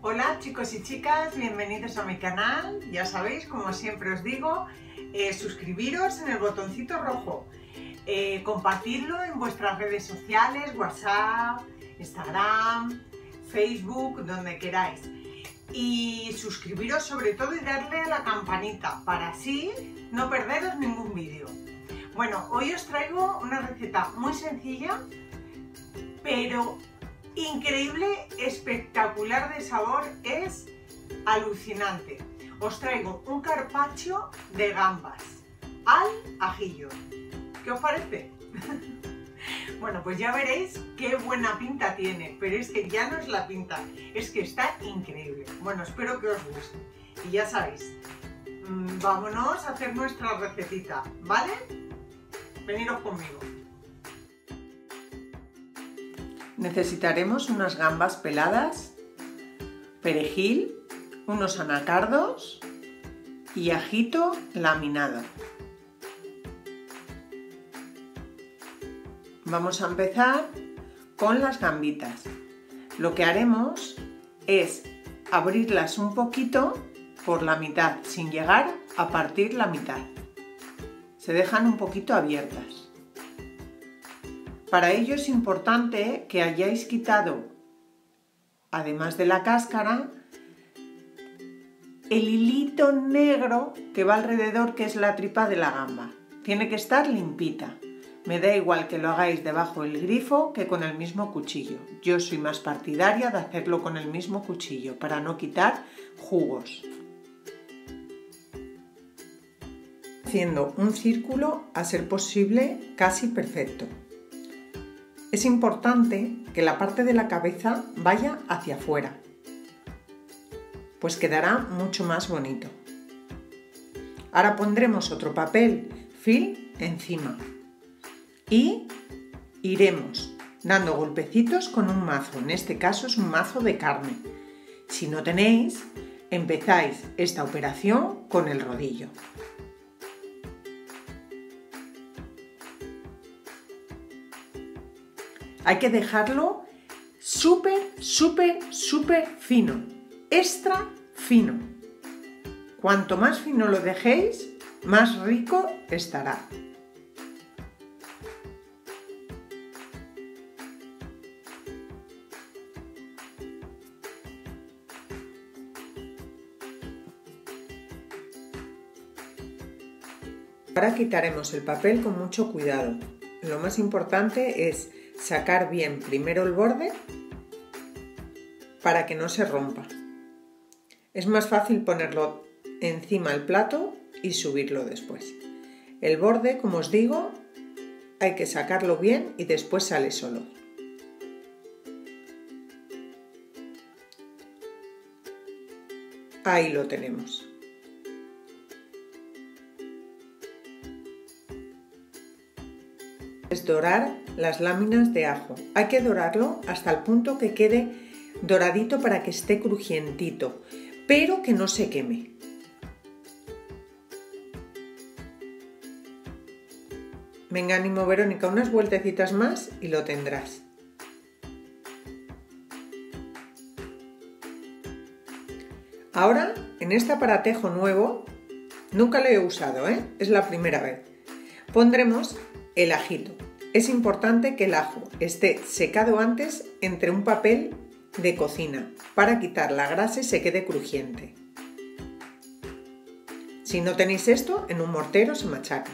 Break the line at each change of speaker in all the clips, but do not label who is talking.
Hola chicos y chicas, bienvenidos a mi canal. Ya sabéis, como siempre os digo, eh, suscribiros en el botoncito rojo, eh, compartirlo en vuestras redes sociales, WhatsApp, Instagram, Facebook, donde queráis. Y suscribiros sobre todo y darle a la campanita para así no perderos ningún vídeo. Bueno, hoy os traigo una receta muy sencilla, pero increíble, espectacular de sabor, es alucinante. Os traigo un carpaccio de gambas al ajillo. ¿Qué os parece? bueno, pues ya veréis qué buena pinta tiene, pero es que ya no es la pinta, es que está increíble. Bueno, espero que os guste. Y ya sabéis, mm, vámonos a hacer nuestra recetita, ¿vale? Veniros conmigo. Necesitaremos unas gambas peladas, perejil, unos anacardos y ajito laminado. Vamos a empezar con las gambitas. Lo que haremos es abrirlas un poquito por la mitad, sin llegar a partir la mitad. Se dejan un poquito abiertas. Para ello es importante que hayáis quitado, además de la cáscara, el hilito negro que va alrededor, que es la tripa de la gamba. Tiene que estar limpita. Me da igual que lo hagáis debajo del grifo que con el mismo cuchillo. Yo soy más partidaria de hacerlo con el mismo cuchillo para no quitar jugos. Haciendo un círculo a ser posible casi perfecto. Es importante que la parte de la cabeza vaya hacia afuera, pues quedará mucho más bonito. Ahora pondremos otro papel film encima y iremos dando golpecitos con un mazo. En este caso es un mazo de carne. Si no tenéis, empezáis esta operación con el rodillo. Hay que dejarlo súper, súper, súper fino. Extra fino. Cuanto más fino lo dejéis, más rico estará. Ahora quitaremos el papel con mucho cuidado. Lo más importante es sacar bien primero el borde para que no se rompa. Es más fácil ponerlo encima del plato y subirlo después. El borde, como os digo, hay que sacarlo bien y después sale solo. Ahí lo tenemos. es dorar las láminas de ajo. Hay que dorarlo hasta el punto que quede doradito para que esté crujientito, pero que no se queme. Venga, ánimo Verónica, unas vueltecitas más y lo tendrás. Ahora, en este aparatejo nuevo, nunca lo he usado, ¿eh? es la primera vez, pondremos el ajito. Es importante que el ajo esté secado antes entre un papel de cocina para quitar la grasa y se quede crujiente. Si no tenéis esto, en un mortero se machaca.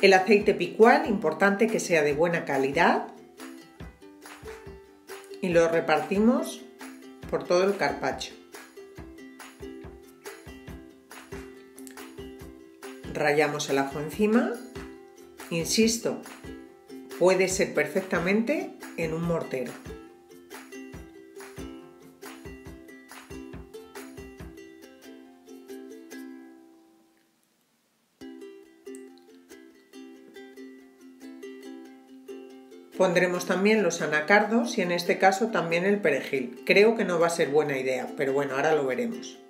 El aceite picual, importante que sea de buena calidad. Y lo repartimos por todo el carpacho. Rayamos el ajo encima Insisto, puede ser perfectamente en un mortero. Pondremos también los anacardos y en este caso también el perejil. Creo que no va a ser buena idea, pero bueno, ahora lo veremos.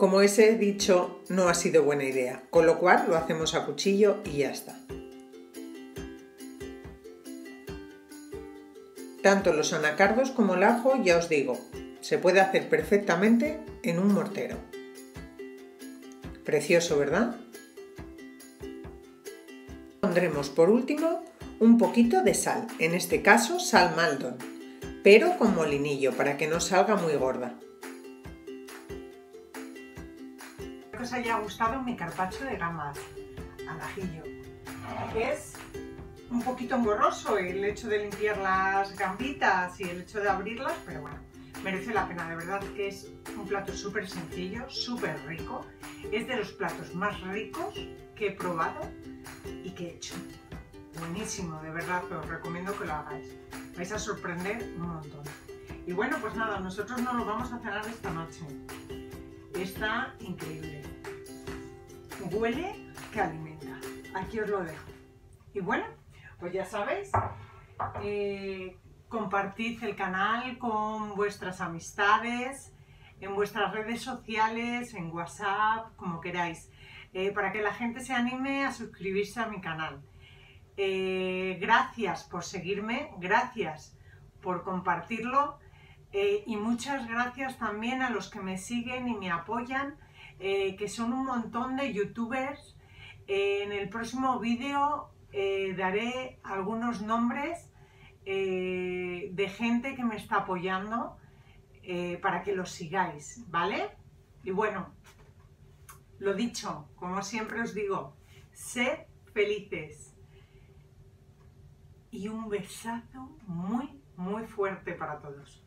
Como ese dicho no ha sido buena idea, con lo cual lo hacemos a cuchillo y ya está. Tanto los anacardos como el ajo, ya os digo, se puede hacer perfectamente en un mortero. Precioso, ¿verdad? Pondremos por último un poquito de sal, en este caso sal maldon, pero con molinillo para que no salga muy gorda. Os haya gustado mi carpacho de gambas al ajillo. Es un poquito engorroso el hecho de limpiar las gambitas y el hecho de abrirlas, pero bueno, merece la pena, de verdad que es un plato súper sencillo, súper rico. Es de los platos más ricos que he probado y que he hecho. Buenísimo, de verdad, os recomiendo que lo hagáis. Vais a sorprender un montón. Y bueno, pues nada, nosotros nos lo vamos a cenar esta noche. Está increíble. Huele que alimenta. Aquí os lo dejo. Y bueno, pues ya sabéis, eh, compartid el canal con vuestras amistades, en vuestras redes sociales, en WhatsApp, como queráis, eh, para que la gente se anime a suscribirse a mi canal. Eh, gracias por seguirme, gracias por compartirlo y muchas gracias también a los que me siguen y me apoyan, que son un montón de youtubers. en el próximo vídeo eh, daré algunos nombres eh, de gente que me está apoyando eh, para que los sigáis, ¿vale? Y bueno, lo dicho, como siempre os digo, sed felices. Y un besazo muy, muy fuerte para todos.